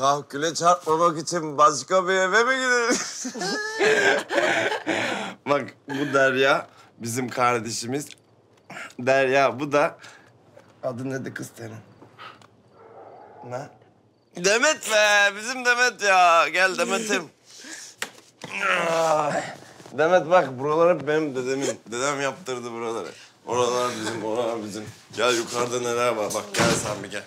Kahküle çarpmamak için başka bir eve mi gidelim? Bak bu Derya bizim kardeşimiz. Derya bu da... Adı neydi kız senin? Ne? Demet be, bizim Demet ya. Gel Demet'im. Ah. Demet bak buralar hep benim dedemin. Dedem yaptırdı buraları. Oralar bizim, oralar bizim. Gel yukarıda neler var. Bak gel sen bir gel.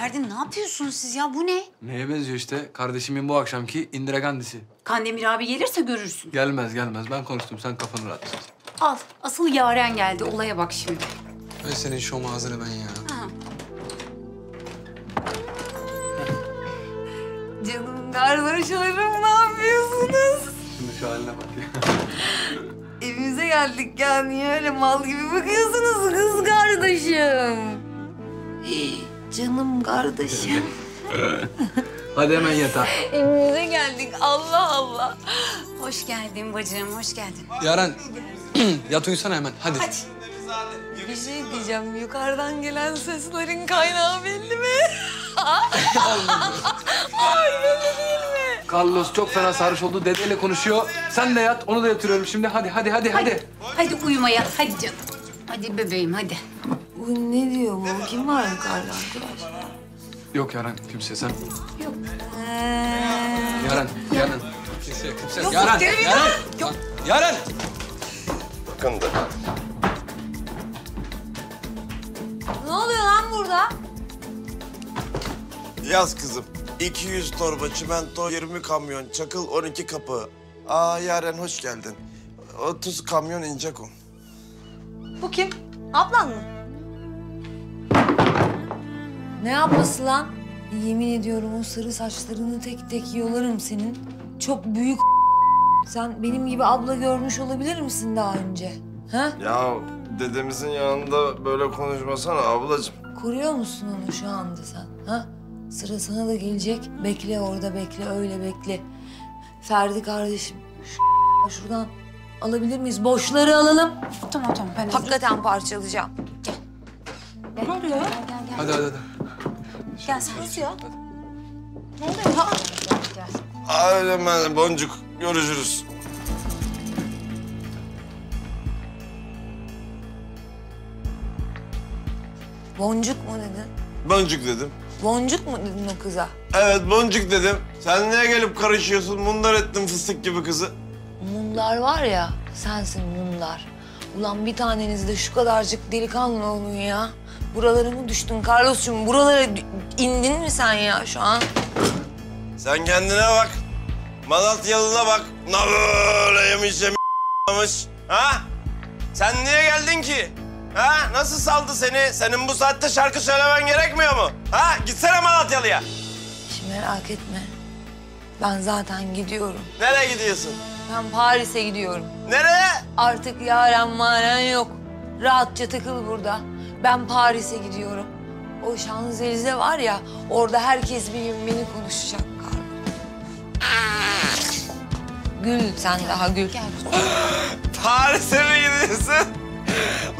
Ferdi ne yapıyorsunuz siz ya? Bu ne? Neye benziyor işte? Kardeşimin bu akşamki Indira Gandhi'si. Kandemir abi gelirse görürsün. Gelmez gelmez. Ben konuştum. Sen kafanı rahat tut. Al. Asıl Yaren geldi. Olaya bak şimdi. Ben senin şom ağzını ben ya. Ha. Canım kardeşlerim ne yapıyorsunuz? Şimdi şu haline bak ya. Evimize geldik ya. Niye öyle mal gibi bakıyorsunuz kız kardeşim? Hii, Canım kardeşim. Hadi hemen yatağa. Evimize geldik. Allah Allah. Hoş geldin bacım, hoş geldin. Yaren yat uyusana hemen. Hadi. Bir şey diyeceğim. Yukarıdan gelen seslerin kaynağı belli mi? Ay belli değil mi? Carlos çok fena sarhoş oldu. Dedeyle konuşuyor. Sen de yat. Onu da yatırıyorum şimdi. Hadi hadi hadi hadi. Hadi uyumaya, hadi canım. Hadi bebeğim, hadi. Bu ne diyor bu? Kim var yukarıda arkadaşlar? Yok Yaren kimse sen. Ee, Yaren. Yaren. Kimse kimse. Yok, Yaren. yok, Yaren. yok. Yaren. Bakın da. ne oluyor lan burada? Yaz kızım. 200 torba çimento, 20 kamyon, çakıl 12 kapı. Aa Yaren hoş geldin. 30 kamyon inecek o. Bu kim? Ablan mı? Ne yapması lan? Yemin ediyorum o sarı saçlarını tek tek yolarım senin. Çok büyük Sen benim gibi abla görmüş olabilir misin daha önce? Ha? Ya dedemizin yanında böyle konuşmasana ablacığım. Koruyor musun onu şu anda sen? Ha? Sıra sana da gelecek. Bekle orada bekle, öyle bekle. Ferdi kardeşim, şu şuradan alabilir miyiz? Boşları alalım. Tamam tamam, ben hazırım. Hakikaten parçalayacağım. Ne oluyor? Gel, gel, gel. Hadi hadi hadi. Gel sen. Nasıl ya? Ne oluyor? Ha? Gel, gel. Aynen ben boncuk. Görüşürüz. Boncuk mu dedin? Boncuk dedim. Boncuk mu dedin o kıza? Evet boncuk dedim. Sen niye gelip karışıyorsun? Mundar ettin fıstık gibi kızı. Mundar var ya, sensin mundar. Ulan bir taneniz de şu kadarcık delikanlı olun ya. Buralara mı düştün Carlos'cum? Buralara indin mi sen ya şu an? Sen kendine bak. Malatyalı'na bak. Ne böyle yemiş yemiş Ha? Sen niye geldin ki? Ha? Nasıl saldı seni? Senin bu saatte şarkı söylemen gerekmiyor mu? Ha? Gitsene Malatyalı'ya. Hiç merak etme. Ben zaten gidiyorum. Nereye gidiyorsun? Ben Paris'e gidiyorum. Nereye? Artık yaren maren yok. Rahatça takıl burada. Ben Paris'e gidiyorum. O Şanzelize var ya, orada herkes bir gün beni konuşacak Carlos. Gül sen daha gül. Paris'e mi gidiyorsun?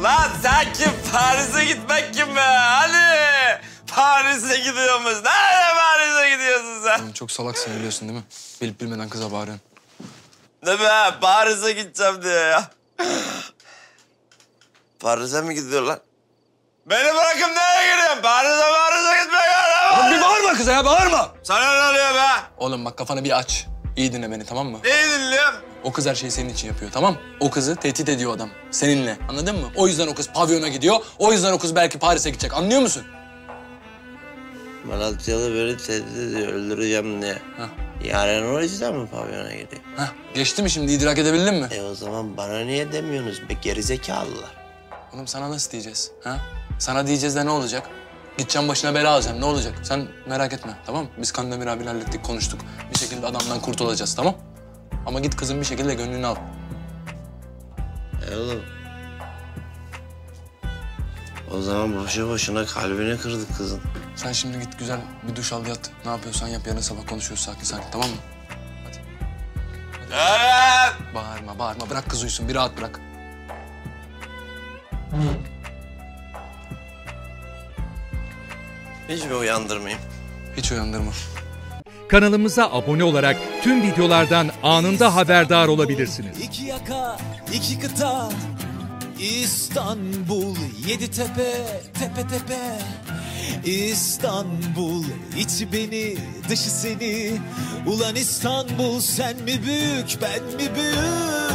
Lan sen kim? Paris'e gitmek kim be? Hadi. Paris'e gidiyormuş. Nerede Paris'e gidiyorsun sen? Oğlum çok salaksın biliyorsun değil mi? Bilip bilmeden kıza bağırıyorsun. Ne be? Paris'e gideceğim diyor ya. Paris'e mi gidiyorlar? Beni bırakın nereye gidiyorsun? Paris'e Paris'e gitmek Oğlum bir bağırma kıza ya bağırma. Sana ne oluyor be? Oğlum bak kafanı bir aç. İyi dinle beni tamam mı? Neyi dinliyorum? O kız her şeyi senin için yapıyor tamam O kızı tehdit ediyor adam. Seninle. Anladın mı? O yüzden o kız pavyona gidiyor. O yüzden o kız belki Paris'e gidecek. Anlıyor musun? Malatyalı beni tehdit ediyor, öldüreceğim diye. Hah. Yarın o yüzden mi pavyona gidiyor? Heh, geçti mi şimdi? idrak edebildin mi? E o zaman bana niye demiyorsunuz be gerizekalılar? Oğlum sana nasıl diyeceğiz? Ha? Sana diyeceğiz de ne olacak? Gideceğim başına bela alacağım. Ne olacak? Sen merak etme tamam mı? Biz Kandemir abiyle hallettik, konuştuk. Bir şekilde adamdan kurtulacağız tamam? Ama git kızın bir şekilde gönlünü al. E oğlum. O zaman boşu boşuna kalbini kırdık kızın. Sen şimdi git güzel bir duş al yat. Ne yapıyorsan yap. Yarın sabah konuşuyoruz sakin sakin tamam mı? Hadi. Evet. Bağırma bağırma. Bırak kız uyusun. Bir rahat bırak. Hiç mi uyandırmayayım? Hiç uyandırma. Kanalımıza abone olarak tüm videolardan anında haberdar olabilirsiniz. İki yaka, iki kıta, İstanbul, yedi tepe, tepe tepe. İstanbul, içi beni, dışı seni. Ulan İstanbul, sen mi büyük, ben mi büyük?